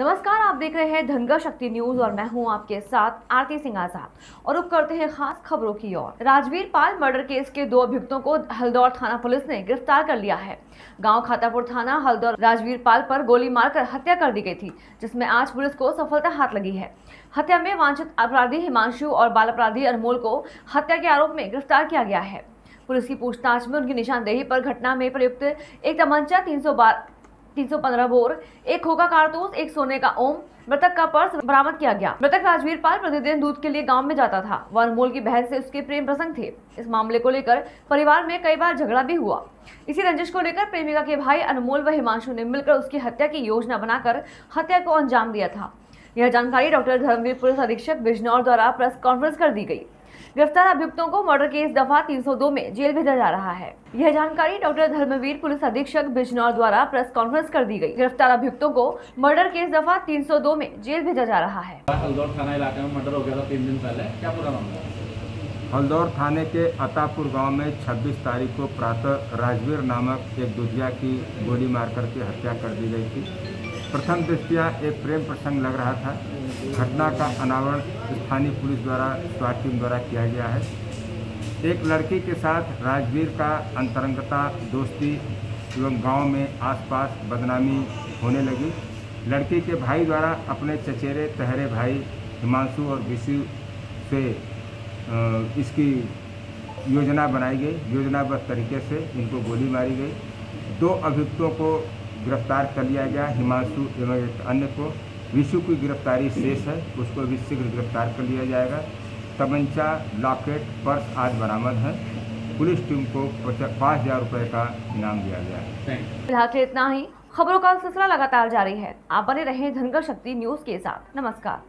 नमस्कार, आप देख रहे हैं धनगर शक्ति न्यूज़ और मैं हूँ आपके साथ आरती सिंह आज़ाद। और रुक करते हैं खास खबरों की ओर। राजवीर पाल मर्डर केस के दो अभियुक्तों को हल्दौर थाना पुलिस ने गिरफ़्तार कर लिया है। गाँव खातापुर थाना हल्दौर राजवीर पाल पर गोली मारकर हत्या कर दी गई थी, जिसमें आज पुलिस को सफलता हाथ लगी है। हत्या में वांछित अपराधी हिमांशु और बाल अपराधी अनमोल को हत्या के आरोप में गिरफ़्तार किया गया है। पुलिस की पूछताछ में उनकी निशानदेही पर घटना में प्रयुक्त एक तमंचा तीन सौ 315 बोर, एक खोखा कारतूस, एक सोने का ओम, मृतक का पर्स बरामद किया गया। मृतक राजवीर पाल प्रतिदिन दूध के लिए गाँव में जाता था। वह अनमोल की बहन से उसके प्रेम प्रसंग थे। इस मामले को लेकर परिवार में कई बार झगड़ा भी हुआ। इसी रंजिश को लेकर प्रेमिका के भाई अनमोल व हिमांशु ने मिलकर उसकी हत्या की योजना बनाकर हत्या को अंजाम दिया था। यह जानकारी डॉक्टर धर्मवीर पुलिस अधीक्षक बिजनौर द्वारा प्रेस कॉन्फ्रेंस कर दी गई। गिरफ़्तार अभियुक्तों को मर्डर केस दफ़ा 302 में जेल भेजा जा रहा है। यह जानकारी डॉक्टर धर्मवीर पुलिस अधीक्षक बिजनौर द्वारा प्रेस कॉन्फ्रेंस कर दी गई। गिरफ़्तार अभियुक्तों को मर्डर केस दफ़ा 302 में जेल भेजा जा रहा है। हल्दौर थाना इलाके में मर्डर हो गया था तीन दिन पहले। क्या पूरा मामला? हल्दौर थाने के अतापुर गाँव में 26 तारीख को प्रातः राजवीर नामक एक दुधिया की गोली मारकर के हत्या कर दी गई थी। प्रथम दृष्टिया एक प्रेम प्रसंग लग रहा था। घटना का अनावरण स्थानीय पुलिस द्वारा, स्वास्थ्य टीम द्वारा किया गया है। एक लड़की के साथ राजवीर का अंतरंगता, दोस्ती एवं गाँव में आसपास बदनामी होने लगी। लड़की के भाई द्वारा अपने चचेरे, तहरे भाई हिमांशु और विशु से इसकी योजना बनाई गई। योजनाबद्ध तरीके से इनको गोली मारी गई। दो अभियुक्तों को गिरफ़्तार कर लिया गया हिमांशु एवं एक अन्य को। विशु की गिरफ्तारी शेष है उसको भी शीघ्र गिरफ़्तार कर लिया जाएगा। तमंचा लॉकेट पर्स आज बरामद है। पुलिस टीम को पाँच हज़ार रुपये का इनाम दिया गया है। फ़िलहाल इतना ही। खबरों का सिलसिला लगातार जारी है। आप बने रहे धनगर शक्ति न्यूज़ के साथ। नमस्कार।